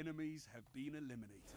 Enemies have been eliminated.